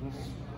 this